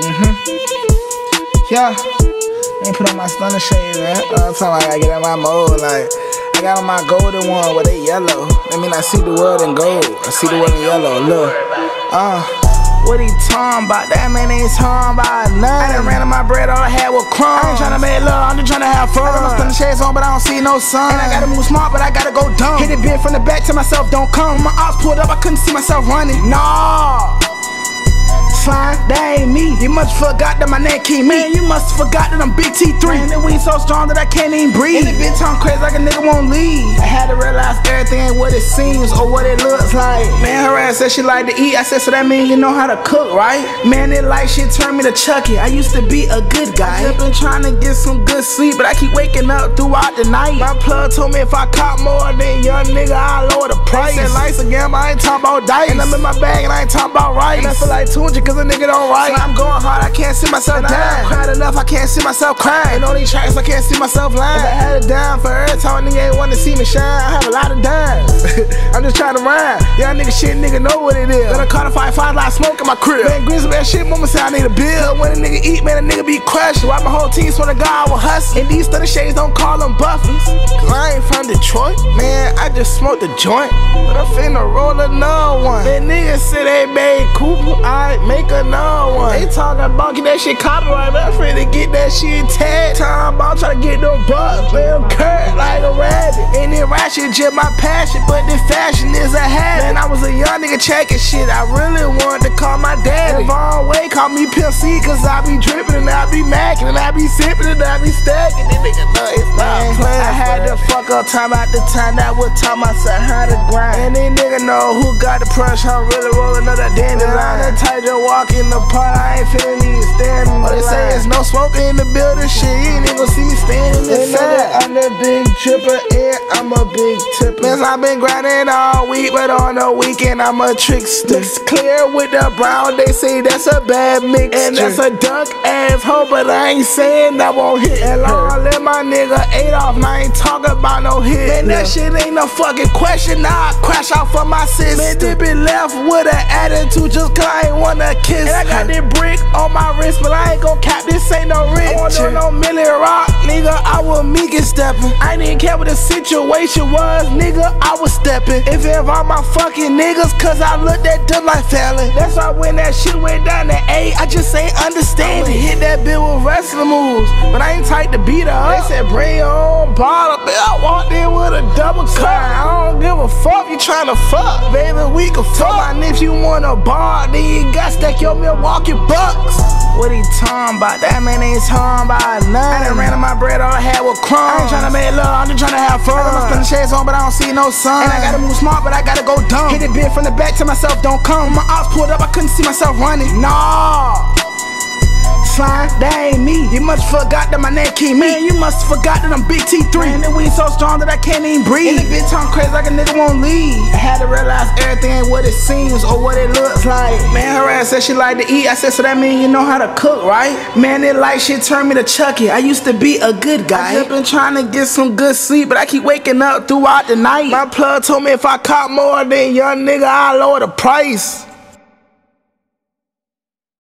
Mm-hmm. Yeah. Ain't put on my stunna shades, man. I'm talking about I gotta get in my mode. Like, I got on my golden one where they yellow. I mean, I see the world in gold. I see the world in yellow. Look. Uh. What he talking about? That man ain't talking about nothing. I done ran on my bread, all I had was crumbs. I ain't tryna make love, I'm just tryna have fun. I got my stunna shades on, but I don't see no sun. And I gotta move smart, but I gotta go dumb. Hit it big from the back to myself, don't come. My ops pulled up, I couldn't see myself running. Nah slime, that ain't me. You must forgot that my name King Man, you must forgot that I'm Big T3. Man, the weed so strong that I can't even breathe. And the bitch on crazy like a nigga won't leave. I had to realize everything ain't what it seems or what it looks like. Man, her ass said she like to eat. I said, so that mean you know how to cook, right? Man, it like shit turned me to Chucky. I used to be a good guy. I've been trying to get some good sleep, but I keep waking up throughout the night. My plug told me if I caught more than young nigga, I lower the price. Said lights again, I ain't talking about dice. And I'm in my bag and I ain't talking about rice. And I feel like 200 cause a nigga don't write. So I'm going hard, I can't see myself down. Cried enough, I can't see myself crying. And on these tracks, I can't see myself lying. If I had it down for every time a nigga ain't want to see me shine, I have a lot of dimes. I'm just trying to rhyme. Young nigga shit, nigga know what it is. Let a car to fight, five lot smoke in my crib. Man, Grizzly, that shit, mama say I need a bill. When a nigga eat, man, a nigga be crushed. Why my whole team swear to God I will hustle. And these study shades don't call them buffers. Cause I ain't from Detroit. Man, I just smoked a joint. But I'm finna roll another one. Man, niggas say they made Cooper, I make another one. They talking about get that shit copyright, man. I'm finna get that shit tagged. Time about trying to get them bucks, man. Kurt like a rabbit. And then ratchet just my passion, but this fashion is a habit. Man, I was a young nigga checking shit. I really wanted to call my daddy. Vaughn Way call me Pimp C, cause I be dripping and I be macking and I be sipping and I be stacking. This nigga know it's not playing. I had to fuck up time out the time that would taught myself how to grind. And these nigga know who got the pressure. I'm really rolling up that dandelion. And tight just walk in the park. I ain't feeling even standing. Oh, they say it's no smoke in the building. Shit, you ain't even gonna see me standing inside. I'm the big tripper and I'm a big tipper. Man, I've been grinding all week, but on the weekend I'm a trickster. It's clear with the brown, they say that's a bad mix. And that's a duck ass hoe, but I ain't saying that won't hit. And I'll let my nigga eight off, and I ain't talking about no hit. Man, that shit ain't no fucking question. Now I crash out for my sister. Man, they been left with an attitude just cause I ain't wanna kiss. And I got this brick on my wrist, but I ain't gon' cap this ain't no rich. I want no million rock, nigga. I was steppin'. I didn't care what the situation was, nigga. I was steppin'. If it involved my fucking niggas, cause I looked at them like felon. That's why when that shit went down to eight, I just ain't understand it. Hit that bill with wrestling moves, but I ain't tight to beat her. They said bring your own bottle, but I walked in with a double cup. I don't give a fuck, you tryna fuck, baby. We can fuck. My if you want a bar, then you got stack your Milwaukee Bucks. What he talking about? That man ain't talking about nothing. I done ran on my bread, all I had was crumbs. I ain't tryna make love, I'm just tryna have fun. I got my stunna shades on, but I don't see no sun. And I gotta move smart, but I gotta go dumb. Hit it big from the back to myself, don't come. My ops pulled up, I couldn't see myself running. Nah slime, that ain't me. Must forgot that my name King Man, you must forgot that I'm Big T3. Man, the weed so strong that I can't even breathe. And the bitch on crazy like a nigga won't leave. I had to realize everything ain't what it seems or what it looks like. Man, her ass said she like to eat. I said, so that mean you know how to cook, right? Man, it like shit turned me to Chucky. I used to be a good guy. I just been trying to get some good sleep, but I keep waking up throughout the night. My plug told me if I caught more than young nigga, I'll lower the price.